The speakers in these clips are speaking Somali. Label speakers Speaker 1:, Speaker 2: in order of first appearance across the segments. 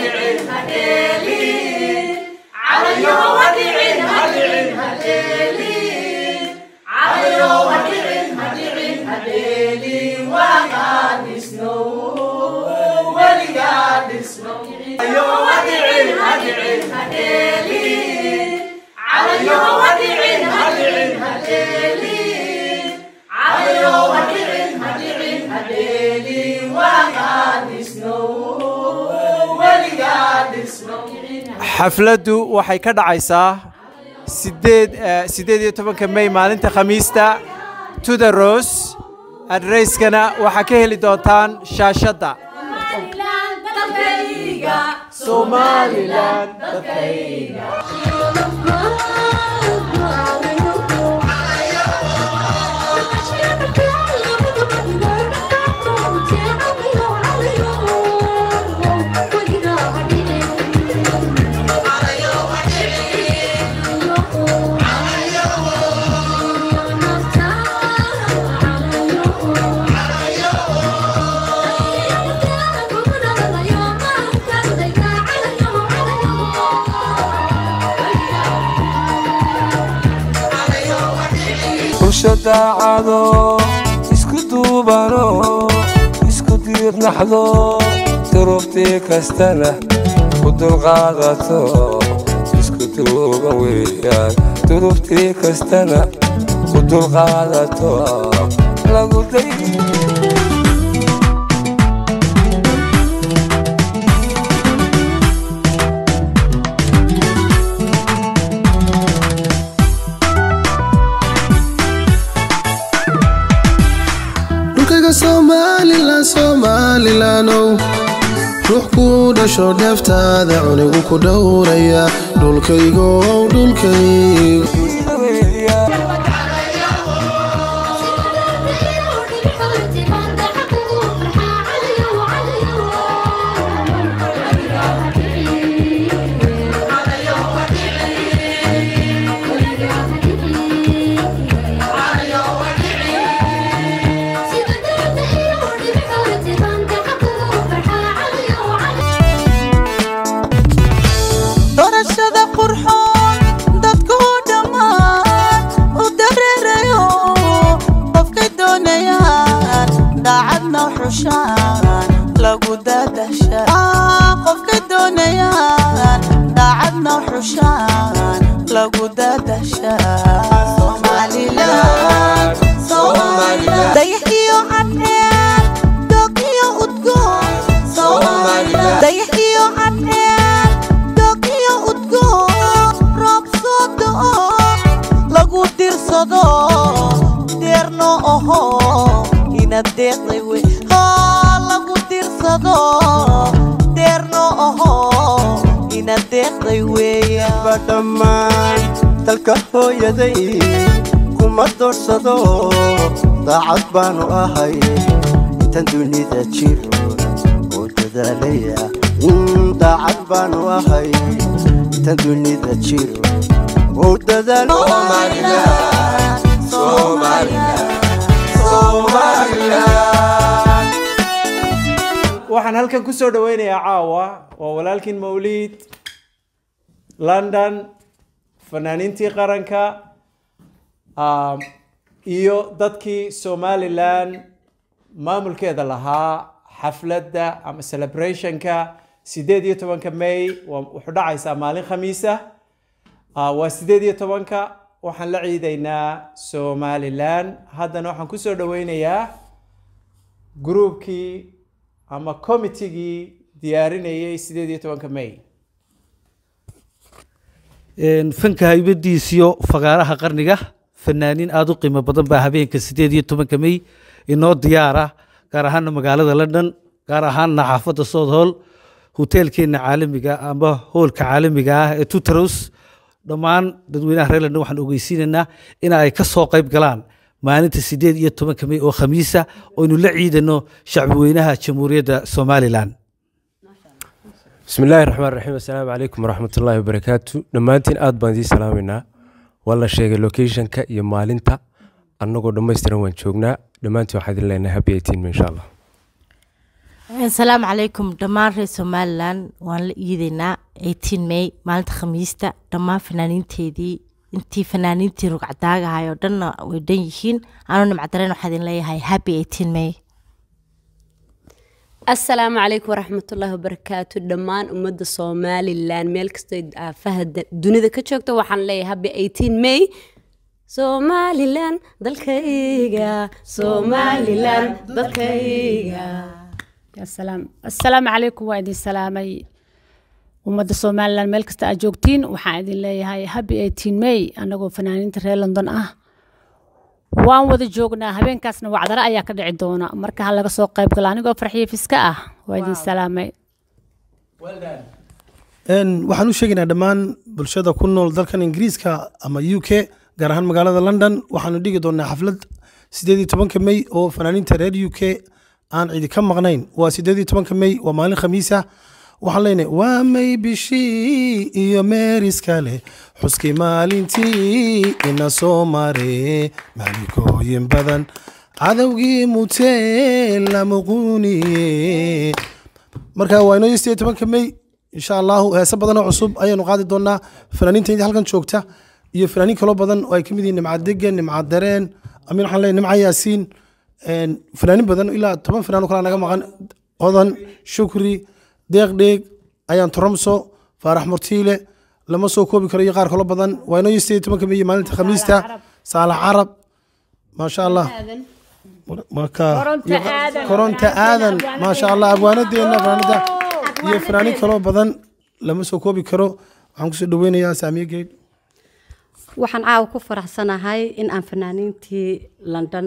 Speaker 1: Amen. Amen. Xafladdu waxay ka dhacaysaa sideed siddeed iyo tobanka may maalinta khamiista tuda ros adreyskana waxaa ka heli doontaan shaashadda. Somalilan dadkayga
Speaker 2: daacado isku duubano isku diirnaxdo duruuftii kastana ku dulqaadato isku duuban weeyaan duruuftii kastana ku dulqaadato lagu day
Speaker 3: somalilan somalilanow ruux ku dhasho dheeftaada cunigu ku dhowraya. Dhulkaygow dhulkayga
Speaker 4: daacadna xushaan lagu dadasha somalilan somalilan dayax iyo cadceed doog iyo udgoon somalilan dayax iyo cadceed doog iyo udgoon roob soo do'o lagu dirsado deerno oho ina deeqday
Speaker 1: ba dhammaan dalka hooyaday kuma doorsado daacad baanu ahay intan dunida jiro oo dadaalaya daacad baanu ahay intan dunida jiro oo dadaal waxaan halkan ku soo dhoweynayaa caawa waa walaalkiin mawliid london fanaaniintii qaranka um, iyo dadkii somalilan maamulkeeda lahaa xafladda ama celebrationka sideed iyo tobanka may wuxuu dhacaysaa maalin khamiisa. Ah, waa sideed iyo tobanka waxaan la ciidaynaa somalilan haddana waxaan ku soo dhoweynayaa gruubkii ama committeegii diyaarinayay sideed iyo tobanka may
Speaker 5: fanka haybadiisiyo fagaaraha qarniga. Fanaaniin aada u qiimo badan baa habeenka sideed iyo tobanka may inoo diyaara gaar ahaana magaalada london gaar ahaana xaafadda south hall hoteelkeena caalamiga ama hoolka caalamiga ah ee tutros dhammaan dadweynaha reer london waxaan ogeysiinaynaa in ay ka soo qayb galaan maalinta sideed iyo tobanka may oo khamiisa oynu la ciidano shacbi weynaha jamhuuriyadda somalilan
Speaker 6: bismi illaahi raxmaan raxiim assalaamu calaykum waraxmatullaahi wabarakaatu dhammaantiin aad baan idiin salaameynaa. Waa la sheegay locationka iyo maalinta. Annagoo dhammaystiran waan joognaa. Dhammaantiin waxaan idin leenahay happy eighteen insha allah
Speaker 7: asalaamu calaykum dhammaan reer somalilan waan la iideynaa eighteen may maalinta khamiista. Dhammaan fanaaniinteedii intii fanaaniintii rugcadaagahay oo dhanna way dhan yihiin. Anuu nimcadareen waxaa idin leeyahay happy eighteen
Speaker 8: asalaamu calaykum waraxmatullaahi wabarakaatu dhammaan ummadda somalilan meel kastoo aafaha da- dunida ka joogto waxaan leeyahay happy eighteen may. Somalilan dalkayga. Somalilan dalkayga.
Speaker 9: Asalaam assalaamu calaykum waa idin salaamay. Ummadda somalilan meel kasta aad joogtiin waxaan idin leeyahay happy eighteen may anagoo fanaaniinta reer london ah waan wada joognaa habeenkaasna wacdaro ayaa ka dhici doona. Marka ha laga soo qayb gala anigoo farxiyo fiska ah waa idin salaamay.
Speaker 3: Waxaan u sheegaynaa dhammaan bulshada ku nool dalkan ingiriiska ama u k gaar ahaan magaalada london. Waxaanu dhigi doonaa xaflad sideed iyo tobanka may oo fanaaniinta reer u k aan cidi ka maqnayn. Waa sideed iyo tobanka may waa maalin khamiisa waxaan leenahay waa may bishii iyo meeris kale xuskii maalintii ina soo mare maalikooyin badan cadowgii mutee la muquuniye marka waa inoo sideed tobanka may insha allahu heese badan oo cusub ayaanu qaadi doonaa fanaaniinta inta halkan joogta iyo fanaaniin kaloo badan oo ay ka mid yihiin nimca degen nimca dareen. Amin waxaan leeyahay nimca yaasiin een, fanaaniin badan ilaa toban fanaan oo kale naga maqan. Odan shukri deeq dheeg ayaan toromso faarax murtiile lama soo koobi karo iyo qaar kaloo badan. Waa inoo sideed tobanka may iyo maalinta khamiista? Saalax carab maasha allah. Marka
Speaker 9: Koronto aadan.
Speaker 3: koronta aadan. Maasha allah abwaanadeena fanaanida iyo fanaaniin kaloo badan. Lama soo koobi karo. Waxaan ku soo dhaweynayaa saamiye geed
Speaker 10: waxaan caawa ku faraxsanahay in aan fanaaniintii london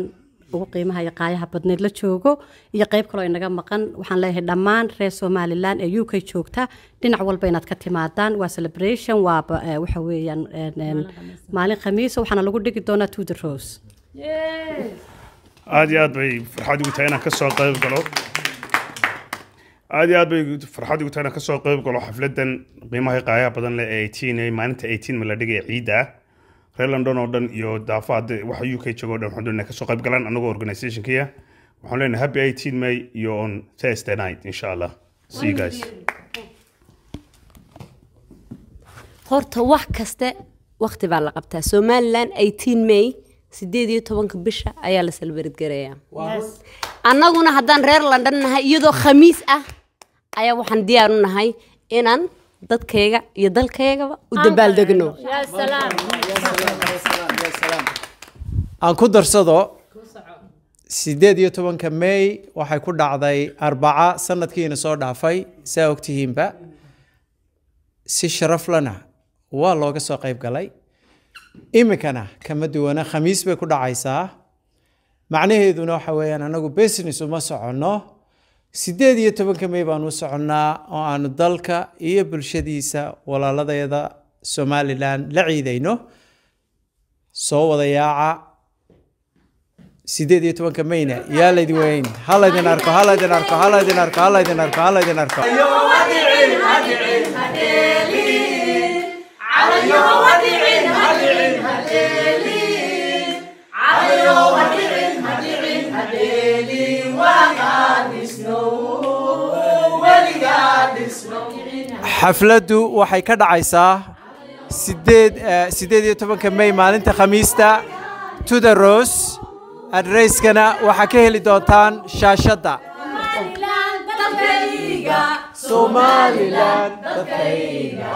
Speaker 10: ugu qiimaha iyo qaayaha badneyd la joogo iyo qeyb kaloo inaga maqan. Waxaan leeyahay dhammaan reer somalilan ee u k joogta. Dhinac walba inaad ka timaadaan. Waa celebration waa ba- eh, waxa weeyaan een, maalin khamiisa waxaana lagu dhigi doonaa to the rose.
Speaker 11: Aad iyo aad bay farxad igu tahay inaan ka soo qayb galo. Aad iyo aad bay farxad igu tahay inaan ka soo qayb galo xafladan qiimaha qaayaha badan leh ee 18 ee maalinta 18 ma la dhigaya ciidda. ah reer london oo dhan iyo daafaha de- waxa u k joogo o dhan waxaan doonaa ka soo qayb galaan anagoo organizationkiya waxaan leenahay happy 18 may iyo on thursday night insha allah see you guys.
Speaker 8: Horta wax kaste waqti baa la qabtaa. Somalilan 18 may sideed iyo tobanka bisha ayaa la salbarid garayaa annaguna haddaan reer london nahay iyadoo khamiis ah ayaa waxaan diyaar u nahay inaan dadkayga iyo dalkaygaba u dabaaldegno
Speaker 1: aan ku darsado sideed iyo tobanka may waxay ku dhacday arbaca sanadkiina soo dhaafay saa ogtihiinba si sharaf lana waa looga soo qayb galay iminkana kama duwana khamiis bay ku dhacaysaa macnaheeduna waxa weeyaan anagu business uma soconno sideed iyo tobanka may baan u soconnaa oo aanu dalka iyo bulshadiisa walaaladeeda somalilan la ciidayno. Soo wada yaaca. Sideed iyo tobanka mayna yaa laydin weyn. Ha laydin arko ha laydin arko ha laydin arko ha laydin arko ha laydin arko xafladdu waxay ka dhacaysaa sideed eh, sideed iyo tobanka may maalinta khamiista to the rose. Adresskana waxaa ka heli doontaan shaashadda. Somalilan dadkayga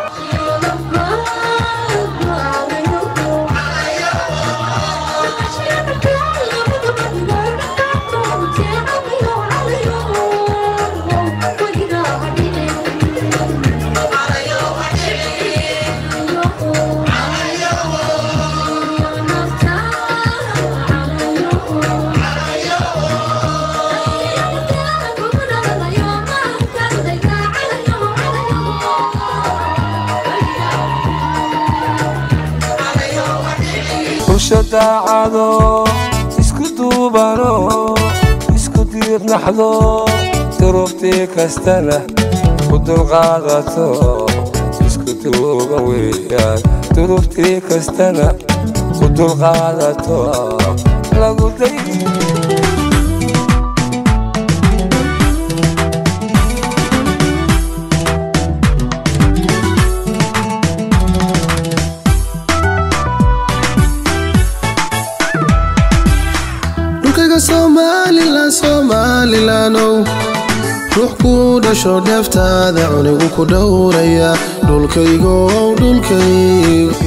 Speaker 2: bulsho daacado isku duubano isku diirnaxdo duruuftii kastana ku dulqaadato isku duuban weeyaan duruuftii kastana ku dulqaadato lagu day
Speaker 12: somalilanow ruux ku dhasho dheeftaada cunigu ku dhowraya dhulkaygow dhulkaygo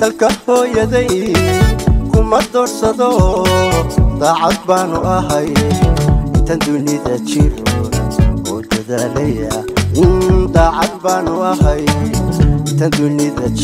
Speaker 13: dalka hooyaday kuma doorsado daacad baanu ahay intan dunida jiro oo dadaalaya Mm, daacad baanu ahay intan dunida jiro